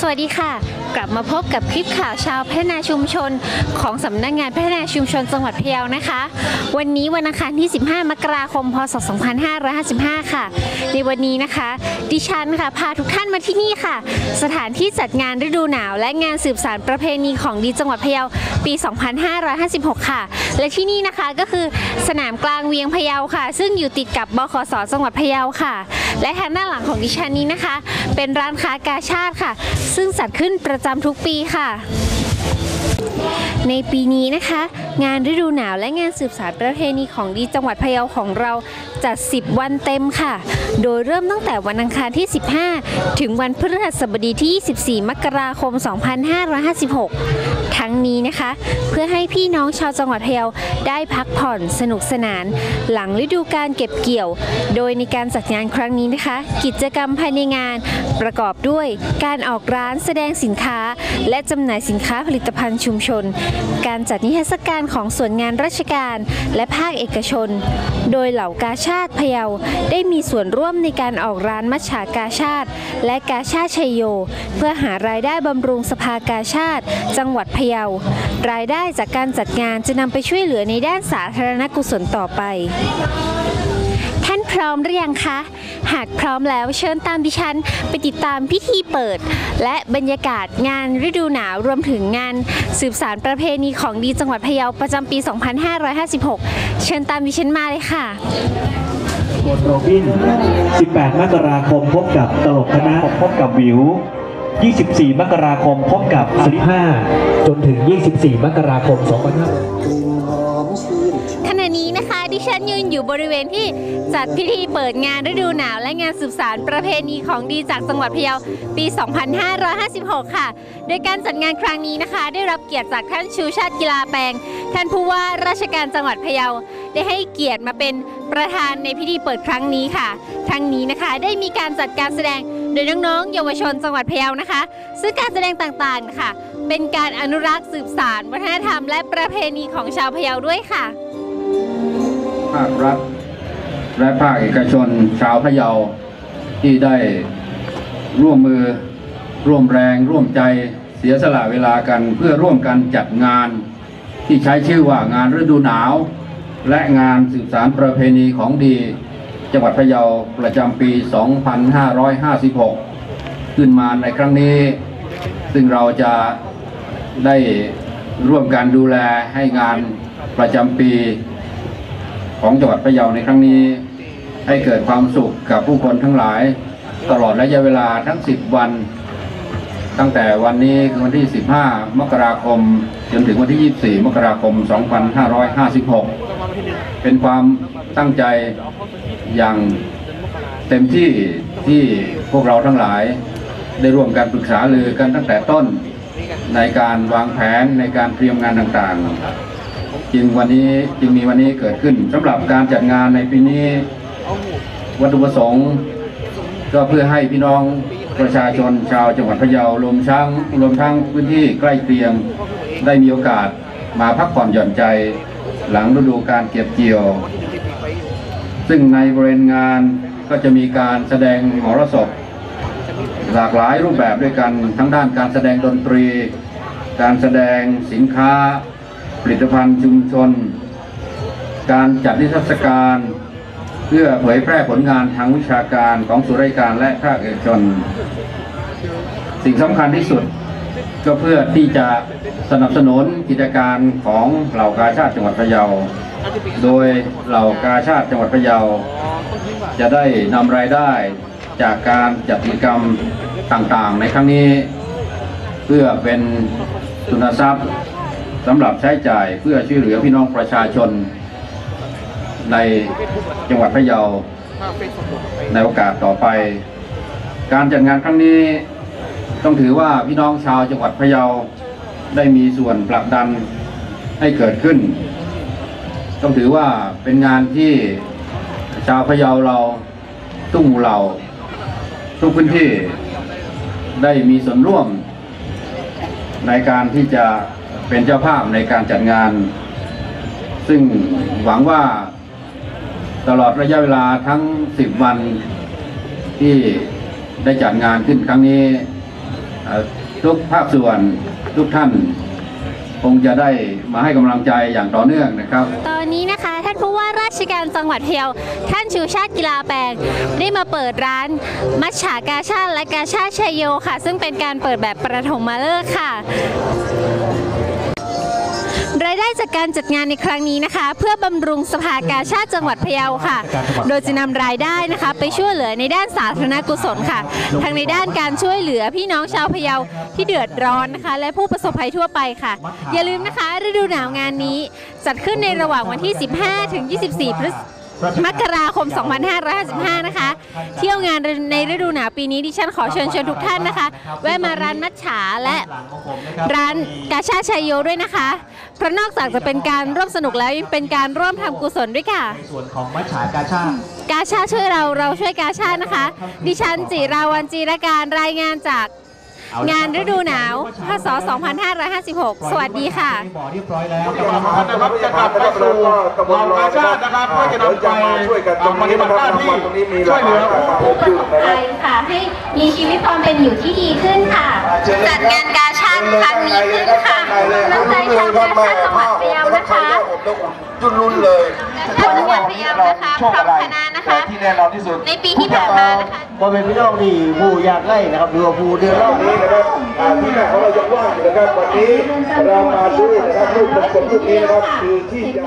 สวัสดีค่ะกลับมาพบกับคลิปข่าวชาวพัฒนาชุมชน ของสำนักงานพัฒนาชุมชนจังหวัดพะเยานะคะ วันนี้วันอังคารที่ 15 มกราคม พศ 2555 ค่ะ ในวันนี้นะคะ ดิฉันค่ะพาทุกท่านมาที่นี่ค่ะ สถานที่จัดงานฤดูหนาว และงานสืบสานประเพณีของดีจังหวัดพะเยาปี 2556 ค่ะ และที่นี่นะคะก็คือสนามกลางเวียงพะเยาค่ะ ซึ่งอยู่ติดกับบขสจังหวัดพะเยาค่ะ และทางด้านหลังของดิฉันนี้นะคะ เป็นร้านค้ากาชาติค่ะ ซึ่งจัดขึ้นประจำทุกปีค่ะ ในปีนี้นะคะ งานฤดูหนาวและงานสืบสานประเพณีของดีจังหวัดพะเยาของเราจัด 10 วันเต็มค่ะ โดยเริ่มตั้งแต่วันอังคารที่ 15 ถึงวันพฤหัสบดีที่ 24 มกราคม 2556 ทั้งนี้นะคะ เพื่อให้พี่น้องชาวจังหวัดพะเยาได้พักผ่อนสนุกสนาน หลังฤดูการเก็บเกี่ยว โดยในการจัดงานครั้งนี้นะคะ กิจกรรมภายในงานประกอบด้วยการออกร้านแสดงสินค้า และจำหน่ายสินค้าผลิตภัณฑ์ชุมชน การจัดนิทรรศการของส่วนงานราชการและภาคเอกชน โดยเหล่ากาชาติพะเยาได้มีส่วนร่วมในการออกร้านมัชฉากาชาติ และกาชาติชัยโย เพื่อหารายได้บำรุงสภากาชาติ จังหวัดพะเยา รายได้จากการจัดงานจะนำไปช่วยเหลือในด้านสาธารณกุศลต่อไป ท่านพร้อมหรือยังคะ หากพร้อมแล้วเชิญตามดิฉันไปติดตามพิธีเปิด และบรรยากาศงานฤดูหนาวรวมถึงงาน สืบสารประเพณีของดีจังหวัดพะเยาประจำปี 2556 เชิญตามดิฉันมาเลยค่ะบนโรบิน 18 มกราคมพบกับตลกคณะพบกับวิว 24 มกราคมพบกับ15จนถึง 24 มกราคม 2500ขณะนี้นะคะ ดิฉันยืนอยู่บริเวณที่จัดพิธีเปิดงานฤดูหนาว และงานสืบสารประเพณีของดีจากจังหวัดพะเยาปี 2556 ค่ะ โดยการจัดงานครั้งนี้นะคะ ได้รับเกียรติจากท่านชูชาติกีฬาแปลง ท่านผู้ว่าราชการจังหวัดพะเยาได้ให้เกียรติมาเป็นประธานในพิธีเปิดครั้งนี้ค่ะ ทั้งนี้นะคะได้มีการจัดการแสดง โดยน้องๆ เยาวชนจังหวัดพะเยานะคะ ซึ่งการแสดงต่างๆนะคะเป็นการอนุรักษ์สืบสานวัฒนธรรมและประเพณีของชาวพะเยาด้วยค่ะ ภาครัฐและภาคเอกชนชาวพะเยาที่ได้ร่วมมือร่วมแรงร่วมใจเสียสละเวลากันเพื่อร่วมกันจัดงานที่ใช้ชื่อว่างานฤดูหนาว และงานสืบสารประเพณีของดี จังหวัดพะเยาประจำปี 2556 ขึ้นมาในครั้งนี้ ซึ่งเราจะได้ร่วมกันดูแลให้งานประจำปี ของจังหวัดพะเยาในครั้งนี้ ให้เกิดความสุขกับผู้คนทั้งหลาย ตลอดระยะเวลาทั้ง 10 วัน ตั้งแต่วันนี้คือวันที่ 15 มกราคม จนถึงวันที่ 24 มกราคม 2556 เป็นความตั้งใจ อย่างเต็มที่ที่พวกเราทั้งหลาย ได้ร่วมกันปรึกษาลือกันตั้งแต่ต้นในการวางแผนในการเตรียมงานต่างๆ จึงวันนี้จึงมีวันนี้เกิดขึ้นสำหรับการจัดงานในปีนี้ วัตถุประสงค์ ก็เพื่อให้พี่น้องประชาชนชาวจังหวัดพะเยารวมทั้งรวมทั้งพื้นที่ใกล้เคียงได้มีโอกาสมาพักผ่อนหย่อนใจ หลังฤดูการเก็บเกี่ยว ซึ่งในบริเวณงานก็จะมีการแสดงหมหรสพหลากหลายรูปแบบด้วยกันทั้งด้านการแสดงดนตรี การแสดงสินค้า ผลิตภัณฑ์ชุมชน การจัดนิทรรศการ เพื่อเผยแพร่ผลงานทางวิชาการของส่วนราชการและภาคเอกชน สิ่งสำคัญที่สุดก็เพื่อที่จะสนับสนุนกิจการของเหล่ากาชาติจังหวัดพะเยา โดยเหล่ากาชาติจังหวัดพะเยา จะได้นำรายได้จากการจัดกิจกรรมต่างๆ ในครั้งนี้ เพื่อเป็นทุนทรัพย์สำหรับใช้จ่ายเพื่อช่วยเหลือพี่น้องประชาชน ในจังหวัดพะเยา ในโอกาสต่อไป การจัดงานครั้งนี้ต้องถือว่าพี่น้องชาวจังหวัดพะเยาได้มีส่วนผลักดันให้เกิดขึ้น ต้องถือว่าเป็นงานที่ชาวพะเยาเราทุกหมู่เหล่า ทุกพื้นที่ได้มีส่วนร่วม ในการที่จะเป็นเจ้าภาพในการจัดงาน ซึ่งหวังว่าตลอดระยะเวลาทั้ง 10 วันที่ได้จัดงานขึ้นครั้งนี้ทุกภาคส่วนทุกท่าน คงจะได้มาให้กำลังใจอย่างต่อเนื่องนะครับ ตอนนี้นะคะท่านผู้ว่าราชการจังหวัดพะเยาท่านชูชาติกีฬาแปลงได้มาเปิดร้าน มัชฉากาชาติและกาชาติชัยโยค่ะ ซึ่งเป็นการเปิดแบบประถมมาเลิกค่ะ รายได้จากการจัดงานในครั้งนี้นะคะ เพื่อบำรุงสภากาชาติจังหวัดพะเยาค่ะ โดยจะนำรายได้นะคะ ไปช่วยเหลือในด้านสาธารณกุศลค่ะทั้งในด้านการช่วยเหลือพี่น้องชาวพะเยาที่เดือดร้อนนะคะ และผู้ประสบภัยทั่วไปค่ะ อย่าลืมนะคะ ฤดูหนาวงานนี้จัดขึ้นในระหว่างวันที่ 15 ถึง 24 พฤษม กราคม 2555 นะคะ เที่ยวงานในฤดูหนาวปีนี้ดิฉันขอเชิญชวนทุกท่านนะคะ แวะมาร้านมัชฉาและร้านกาชาชัยโยด้วยนะคะ เพราะนอกจากจะเป็นการร่วมสนุกแล้วยังเป็นการร่วมทำกุศลด้วยค่ะ ในส่วนของมัชฉากาชาติกาชาช่วยเราเราช่วยกาชานะคะ ดิฉันจิราวันจีรการรายงานจาก งานฤดูหนาว พศ 2556 สวัสดีค่ะบ่อเรียบร้อยแล้วสำคัญนะครับจะกลับไปสู่เหล่ากาชาตินะครับเพื่อจะนำไปปฏิบัติหน้าที่ช่วยเหลือผู้ผู้ประสบภัยค่ะให้มีชีวิตความเป็นอยู่ที่ดีขึ้นค่ะ จัดงานกาชาติครั้งนี้ขึ้นค่ะน้ำใจชาวกาชาติจังหวัดพะเยานะคะจุนรุนเลยท่านจังหวัดพะเยานะคะพร้อมคณะนะคะที่ แน่นอนที่สุดในปีที่ผ่านมานะคะพ่อแม่พี่น้องนี่ผู้อยากไล่นะครับหรือว่าผู้เดือดร้อนนี้นะครับอ่าที่แม่ของเรายังว่างอยู่นะครับวันนี้เรามาดูนะครับรูปมงคลรูปนี้นะครับคือที่จะ